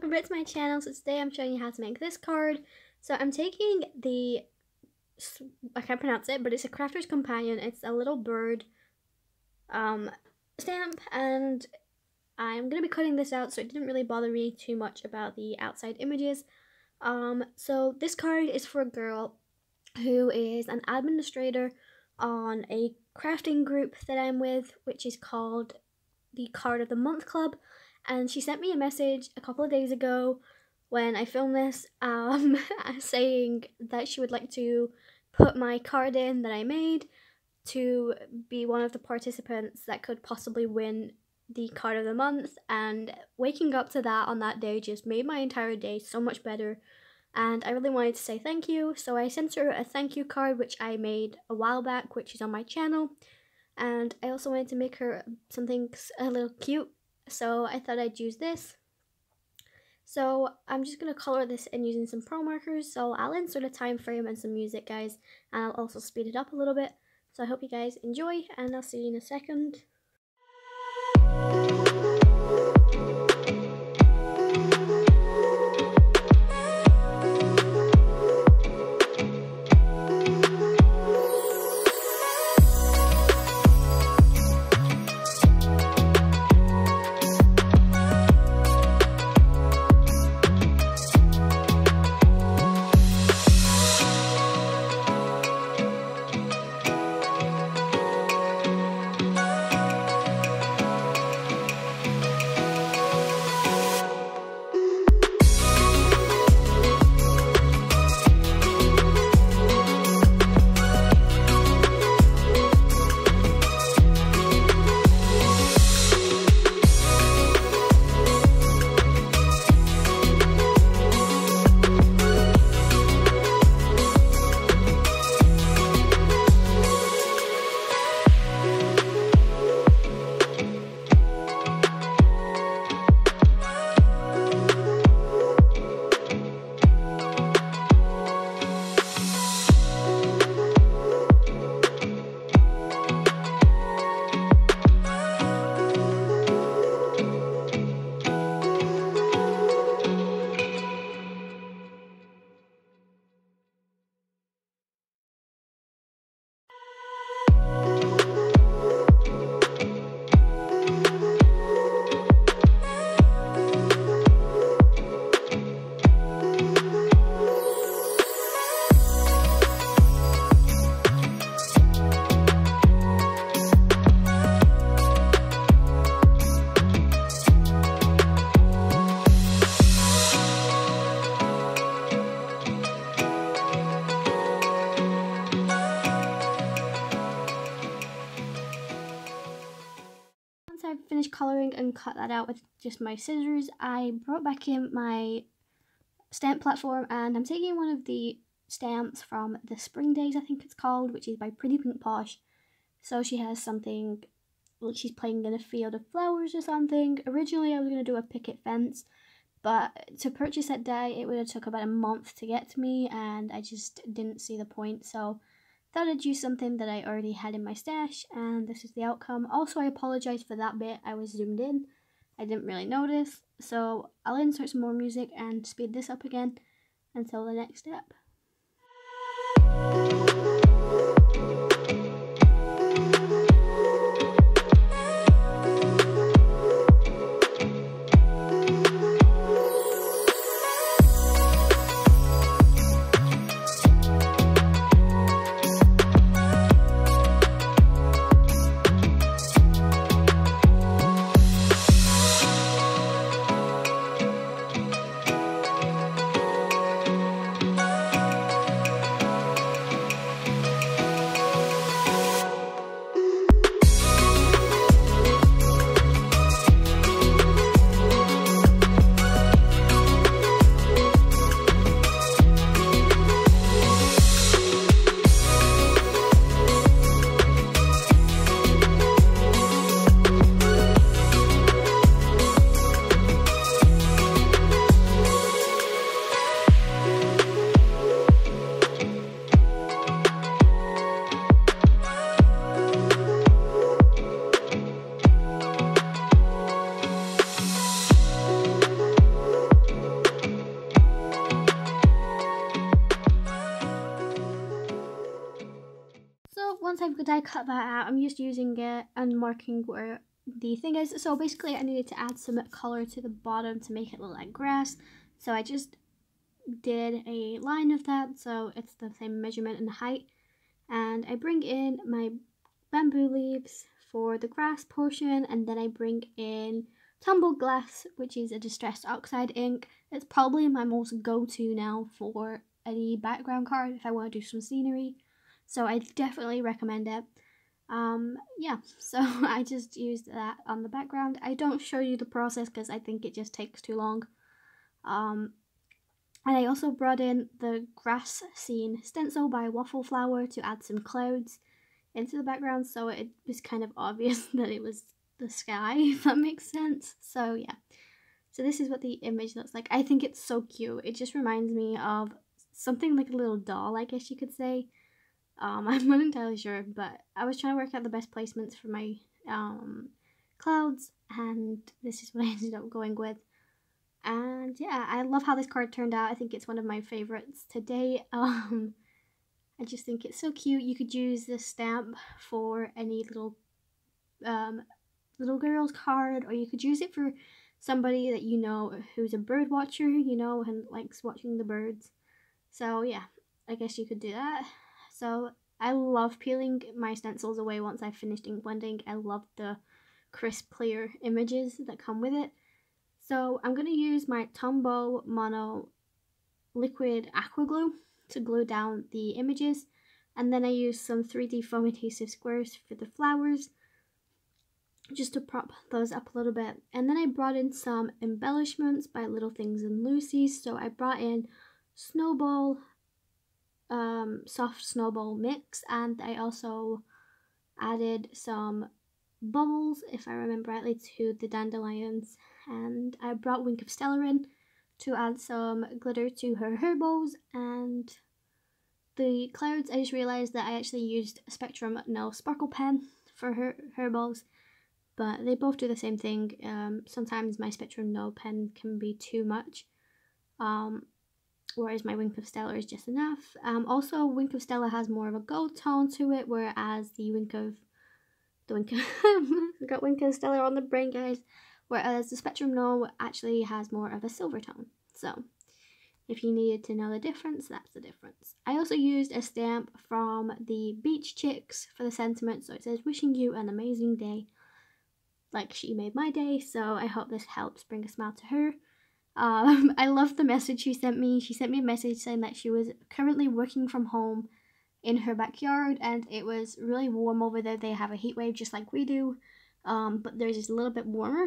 welcome back to my channel. So today I'm showing you how to make this card. So I'm taking the, I can't pronounce it, but it's a crafter's companion. It's a little bird um, stamp and I'm going to be cutting this out so it didn't really bother me too much about the outside images. Um, so this card is for a girl who is an administrator on a crafting group that I'm with, which is called the Card of the Month Club and she sent me a message a couple of days ago when I filmed this um, saying that she would like to put my card in that I made to be one of the participants that could possibly win the card of the month. And waking up to that on that day just made my entire day so much better. And I really wanted to say thank you. So I sent her a thank you card which I made a while back which is on my channel. And I also wanted to make her something a little cute so I thought I'd use this. So I'm just going to color this in using some pro markers. So I'll insert a time frame and some music, guys. And I'll also speed it up a little bit. So I hope you guys enjoy, and I'll see you in a second. Finished colouring and cut that out with just my scissors, I brought back in my stamp platform and I'm taking one of the stamps from the Spring Days, I think it's called, which is by Pretty Pink Posh. So she has something, like she's playing in a field of flowers or something. Originally I was going to do a picket fence, but to purchase that day it would have took about a month to get to me and I just didn't see the point. So Thought I'd use something that I already had in my stash, and this is the outcome. Also, I apologize for that bit, I was zoomed in. I didn't really notice, so I'll insert some more music and speed this up again until the next step. Cut that out, I'm just using it and marking where the thing is. So basically I needed to add some color to the bottom to make it look like grass. So I just did a line of that so it's the same measurement and height. And I bring in my bamboo leaves for the grass portion and then I bring in Tumbled Glass, which is a distressed oxide ink. It's probably my most go-to now for any background card if I want to do some scenery. So I definitely recommend it. Um, yeah, so I just used that on the background. I don't show you the process because I think it just takes too long. Um, and I also brought in the grass scene stencil by Waffle Flower to add some clouds into the background so it was kind of obvious that it was the sky, if that makes sense. So yeah. So this is what the image looks like. I think it's so cute. It just reminds me of something like a little doll, I guess you could say. Um, I'm not entirely sure, but I was trying to work out the best placements for my um, clouds, and this is what I ended up going with. And yeah, I love how this card turned out. I think it's one of my favorites today. Um, I just think it's so cute. You could use this stamp for any little um, little girl's card, or you could use it for somebody that you know who's a bird watcher, you know, and likes watching the birds. So yeah, I guess you could do that. So I love peeling my stencils away once I've finished ink blending. I love the crisp, clear images that come with it. So I'm going to use my Tombow Mono liquid aqua glue to glue down the images. And then I use some 3D foam adhesive squares for the flowers just to prop those up a little bit. And then I brought in some embellishments by Little Things and Lucy's. So I brought in Snowball, um, soft snowball mix, and I also added some bubbles, if I remember rightly, to the dandelions. And I brought Wink of Stella in to add some glitter to her hair bows and the clouds. I just realised that I actually used Spectrum Noir Sparkle Pen for her hair bows but they both do the same thing. Um, sometimes my Spectrum Noir pen can be too much, um, whereas my Wink of Stella is just enough. Um, also, Wink of Stella has more of a gold tone to it, whereas the Wink of the Wink of I got Wink of Stella on the brain, guys. Whereas the Spectrum Noir actually has more of a silver tone. So, if you needed to know the difference, that's the difference. I also used a stamp from the Beach Chicks for the sentiment, so it says, Wishing you an amazing day like she made my day, so I hope this helps bring a smile to her. Um, I love the message she sent me. She sent me a message saying that she was currently working from home in her backyard and it was really warm over there. They have a heat wave just like we do, um, but there's just a little bit warmer.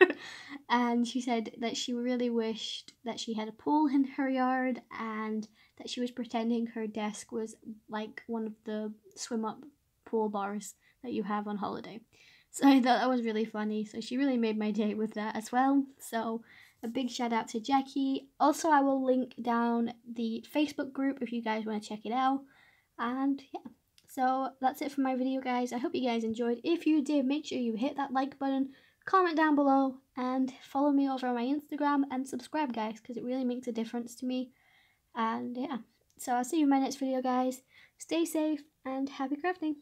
and she said that she really wished that she had a pool in her yard and that she was pretending her desk was like one of the swim up pool bars that you have on holiday. So I thought that was really funny. So she really made my day with that as well. So a big shout out to Jackie. Also, I will link down the Facebook group if you guys want to check it out. And yeah, so that's it for my video, guys. I hope you guys enjoyed. If you did, make sure you hit that like button, comment down below, and follow me over on my Instagram and subscribe, guys, because it really makes a difference to me. And yeah, so I'll see you in my next video, guys. Stay safe and happy crafting.